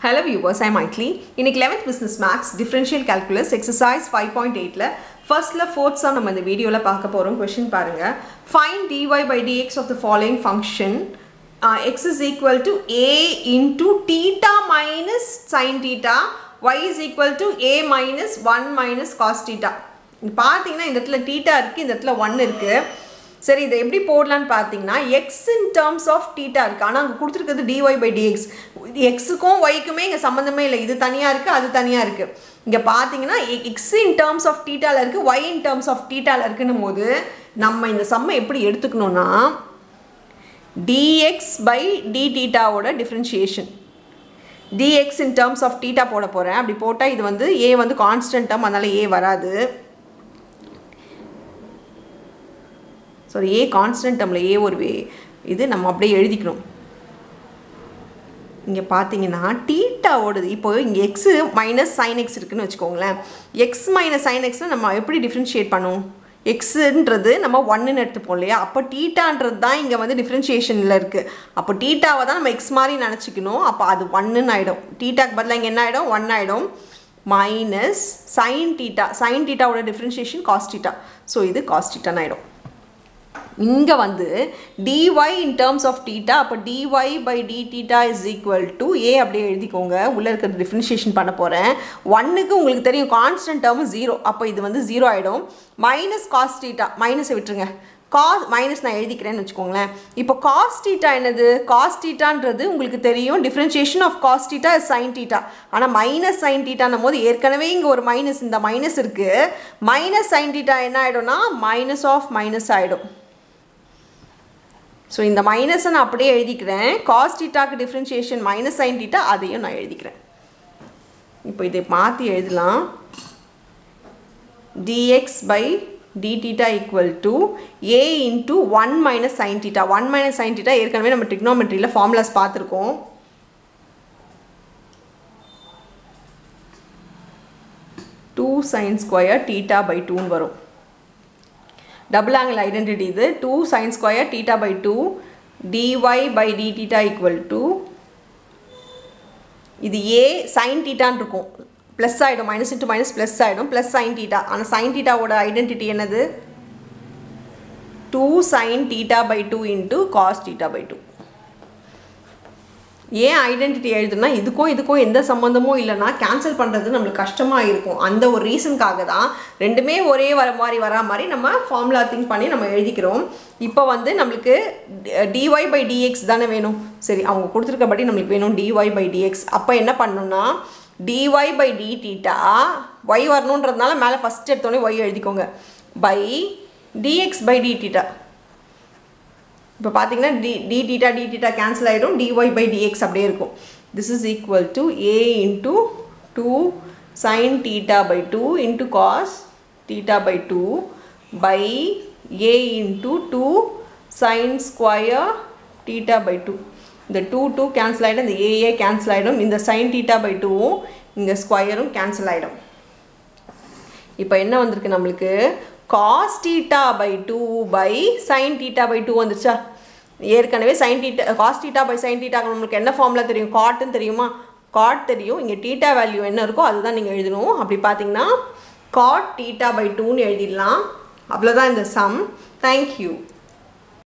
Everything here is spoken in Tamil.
ஹலோ வியூவர்ஸ் ஐ மைக்லி இன்னைக்கு eleventh business maths differential calculus exercise five point எயிட்டில் ஃபர்ஸ்ட்டில் ஃபோர்த்ஸாக நம்ம இந்த வீடியோவில் பார்க்க போகிறோம் கொஷின் பாருங்கள் find d y by d x of the following function x is equal to a into theta minus sine theta y is equal to a minus one minus cos theta பார்த்தீங்கன்னா இந்த இடத்துல டீட்டா இருக்குது இந்த இடத்துல ஒன் இருக்குது சரி இதை எப்படி போடலான்னு பார்த்தீங்கன்னா x in terms of theta இருக்குது ஆனால் அங்கே கொடுத்துருக்கிறது d y by d x எக்ஸுக்கும் ஒய்க்குமே இங்கே சம்மந்தமே இல்லை. இது தனியாக இருக்குது அது தனியாக இருக்குது இங்கே பார்த்தீங்கன்னா எக்ஸ் இன் டேர்ம்ஸ் ஆஃப் டீட்டாவில் இருக்குது ஒய் இன் டேர்ம்ஸ் ஆஃப் டீட்டாவில் இருக்குன்னும் போது நம்ம இந்த சம்மை எப்படி எடுத்துக்கணும்னா dx by d டீட்டாவோட differentiation d x in terms of theta போட போகிறேன் அப்படி போட்டால் இது வந்து ஏ வந்து கான்ஸ்டன்ட் டேர்ம் அதனால் ஏ வராது. சாரி ஏ கான்ஸ்டன்ட் டேர்மில் ஏ ஒரு வே இது நம்ம அப்படியே எழுதிக்கணும். இங்கே பார்த்தீங்கன்னா டீட்டாவோடது இப்போ இங்கே எக்ஸு மைனஸ் சைன் எக்ஸ் இருக்குதுன்னு வச்சுக்கோங்களேன். எக்ஸ் மைனஸ் சைன் எக்ஸில் நம்ம எப்படி டிஃப்ரென்ஷியேட் பண்ணுவோம்? எக்ஸுன்றது நம்ம ஒன்றுன்னு எடுத்துப்போம் இல்லையா? அப்போ டீட்டான்றது தான் இங்கே வந்து டிஃப்ரென்ஷியேஷனில் இருக்குது அப்போ டீட்டாவை தான் நம்ம எக்ஸ் மாதிரி நினச்சிக்கணும். அப்போ அது ஒன்றுன்னு ஆகிடும் டீட்டாக்கு பதிலாக இங்கே என்ன ஆகிடும் ஒன் ஆகிடும் மைனஸ் சைன் டீட்டா சைன் டீட்டாவோட டிஃப்ரென்ஷியேஷன் காஸ்டீட்டா ஸோ இது காஸ்டீட்டான்னு ஆகிடும் இங்கே வந்து d y in terms of theta அப்போ d y by d theta is equal to a அப்படியே எழுதிக்கோங்க. உள்ளே இருக்கிற டிஃப்ரென்ஷியேஷன் பண்ண போகிறேன் ஒன்றுக்கு உங்களுக்கு தெரியும் கான்ஸ்டன்ட் டேர்ம் ஜீரோ அப்போ இது வந்து ஜீரோ ஆகிடும் மைனஸ் காஸ் டீட்டா மைனஸை விட்டுருங்க. காஸ் மைனஸ் நான் எழுதிக்கிறேன்னு வச்சுக்கோங்களேன். இப்போ காஸ் டீட்டா என்னது? காஸ் டீட்டான்றது உங்களுக்கு தெரியும். Differentiation of cos theta is sine theta ஆனால் மைனஸ் சைன் டீட்டானும் போது ஏற்கனவே இங்கே ஒரு மைனஸ் இந்த மைனஸ் இருக்குது மைனஸ் சைன் டீட்டா என்ன ஆகிடும்னா மைனஸ் ஆஃப் மைனஸ் ஆகிடும் ஸோ இந்த மைனஸை நான் அப்படியே எழுதிக்கிறேன். காஸ் டீட்டாக்கு டிஃப்ரென்ஷியேஷன் மைனஸ் சைன் டீட்டா அதையும் நான் எழுதிக்கிறேன். இப்போ இதை மாற்றி எழுதலாம். D x by d theta equal to a into one minus sine theta one minus sine theta ஏற்கனவே நம்ம டிக்னோமெட்ரியில் ஃபார்முலாஸ் பார்த்துருக்கோம். Two sine square theta by டூன்னு வரும். டபுள் ஆங்கிள் ஐடென்டிட்டி இது. Two sine square theta by two d y by d theta equal to இது ஏ சைன் டீட்டான் இருக்கும். ப்ளஸ் ஆகிடும் மைனஸ் இன்ட்டு மைனஸ் ப்ளஸ் ஆகிடும் ப்ளஸ் சைன் டீட்டா ஆனால் சைன் டீட்டாவோட ஐடென்டிட்டி என்னது? Two sine theta by two into cos theta by two ஏன் ஐடென்டிட்டி எழுதுனா இதுக்கும் இதுக்கும் எந்த சம்மந்தமும் இல்லைன்னா கேன்சல் பண்ணுறது நம்மளுக்கு கஷ்டமாக இருக்கும். அந்த ஒரு ரீசனுக்காக தான் ரெண்டுமே ஒரே வர மாதிரி வரா மாதிரி நம்ம ஃபார்முலா திங்க் பண்ணி நம்ம எழுதிக்கிறோம். இப்போ வந்து நம்மளுக்கு டிஒய் பை டிஎக்ஸ் தானே வேணும். சரி அவங்க கொடுத்துருக்கபடி நம்மளுக்கு வேணும் டிஒய் பை டிஎக்ஸ் அப்போ என்ன பண்ணணும்னா d y by d theta y வரணுன்றதுனால மேலே ஃபஸ்ட் எடுத்தோடனே ஒய் எழுதிக்கோங்க. By d x by d theta இப்போ பார்த்தீங்கன்னா d d theta d theta cancel ஆகிடும் d y by d x அப்படியே இருக்கும். This is equal to a into two sine theta by two into cos theta by two by a into two sine square theta by two இந்த டூ டூ கேன்சல் ஆகிடும் இந்த ஏஏ கேன்சல் ஆகிடும் இந்த சைன் டீட்டா பை டூவும் இங்கே ஸ்கொயரும் கேன்சல் ஆகிடும் இப்போ என்ன வந்திருக்கு நம்மளுக்கு? Cos theta by two by sine theta by two வந்துருச்சா? ஏற்கனவே sine theta cos theta by sine theta நம்மளுக்கு என்ன ஃபார்முலா தெரியும்? காட்டுன்னு தெரியுமா? காட் தெரியும். இங்கே டீட்டா வேல்யூ என்ன இருக்கோ அதுதான் நீங்கள் எழுதணும். அப்படி பார்த்தீங்கன்னா காட் டீட்டா பை டூன்னு எழுதிடலாம். அவ்வளோதான் இந்த சம் தேங்க்யூ